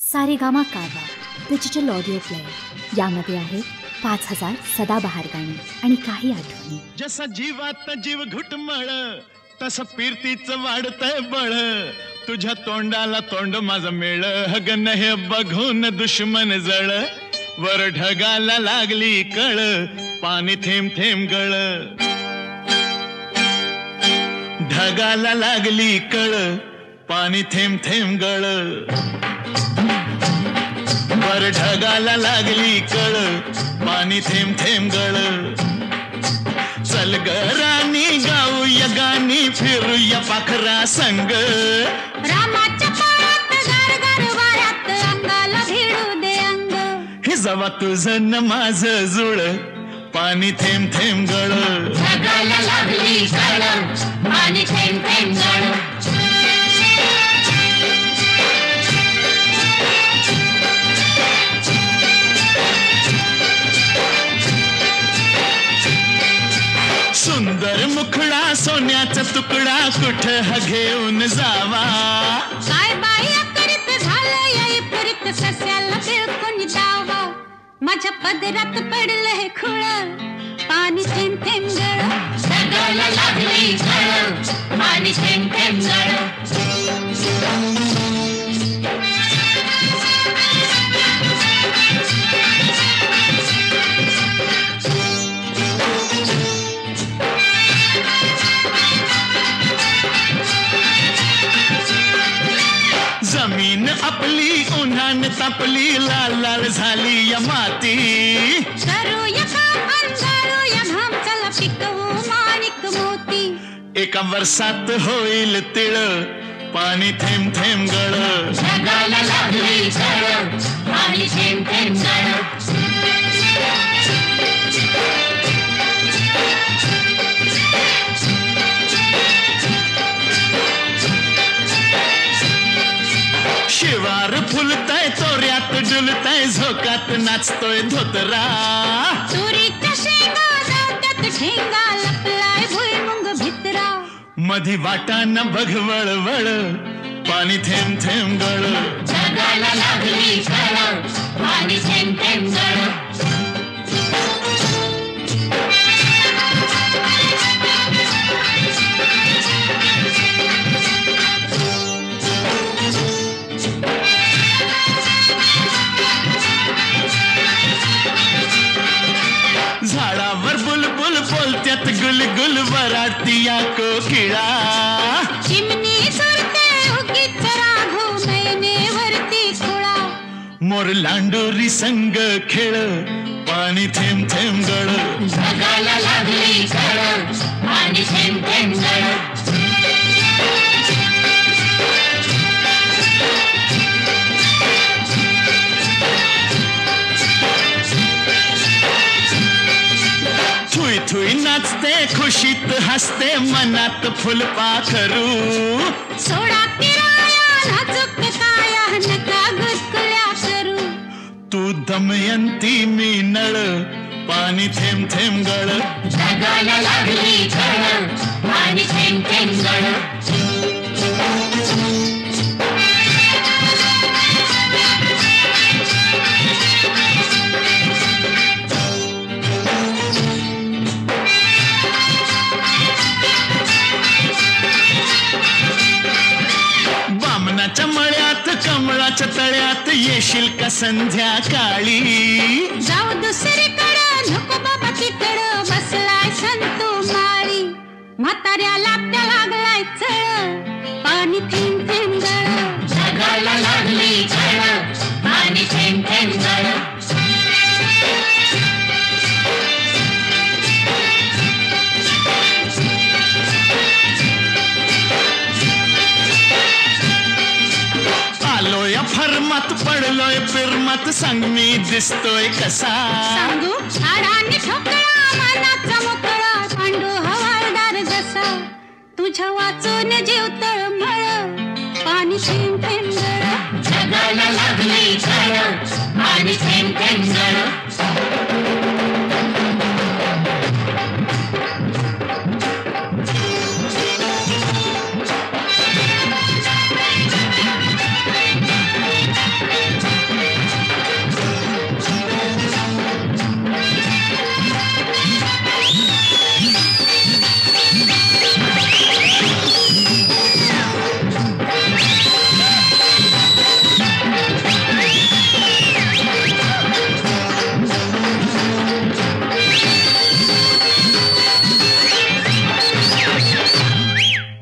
सारेगामा कारवा digital audio player यामध्ये आहे पाच हजार सदाबहार गाणी आणि काही आठवणी. जसा जीवात जीव घुटमळ तसं पिरतीच वाढतंय बळ. तुझ्या तोंडाला तोंड माझं मेळ हगन हे बघून दुश्मन जळ. वर ढगाला लागली कळ पाणी थेंब थेंब गळ. ढगाला लागली कळ पाणी थेंब थेंब गळ. वर ढगाला लागली कळ पाणी थेंब थेंब गळ. चल ग राणी गाऊया गाणी फिरूया पाखरा संग. रामाच्या पायात गार गार वाऱ्यात अंगाला भिडू दे अंग. हे जवा तुझं न माझं जुळ पाणी थेंब थेंब गळ. ढगाला लागली कळ आणि थेंब थेंब गळ. कुठ घेऊन जावा। काय बाई करीत झालं याई पुरीत सस्याला बिळकून जावा। माझ्या पदरात पडलं हे खुळ पाणी थेंब थेंब गळ ढगाला लागली झळ पाणी थेंब थेंब गळ जमीन आपली उन्हान तापली लाल लाल झाली या माती. एका वर्षात होईल तिळ पाणी थेंब थेंब गळ. लागली कळ पाणी थेंब थेंब शिवार फुलताय तोऱ्यात डुलताय झोकात नाचतोय धोतरा. तुरीच्या शेंगा जात्यात ठेंगा लपलाय भुईमुंग भितरा. मधी वाटाना बघ वळवळ पाणी थेंब थेंब गळ. ढगाला लागली पाणी थेंब थेंब गुलगुल वराटिया कोकिळा चिमणी सुरते उगीच राघू नयनेवरती खुळा मोर लांडोरी संग खेळ पाणी थेंब थेंब गळ। ढगाला लागली कळ पाणी थेंब थेंब गळ। नाचते खुशीत हसते मनात फुलपाखरू सोडा किराया काया नका गुदकुल्या करू। तू दमयंती मी नळ पाणी थेंब थेंब गळ। ढगाला लागली कळ पाणी थेंब थेंब गळ। कमळाच्या तळ्यात येशील का संध्याकाळी? जाऊ दुसरीकडं नको बाबा तिकडं बसलाय संतो मारी म्हाताऱ्याला लागलाय चळ. पाणी फरमात पडलोय फिरमात सांग मी दिसतोय कसा? सांगू? हाडाने ठोकळा मनाचा मोकळा पांडू हवालदार जसा. तुझ्या वाचून जीव तळमळ पाणी थेंब. थेंब लागली चळ पाणी थेंब थेंब.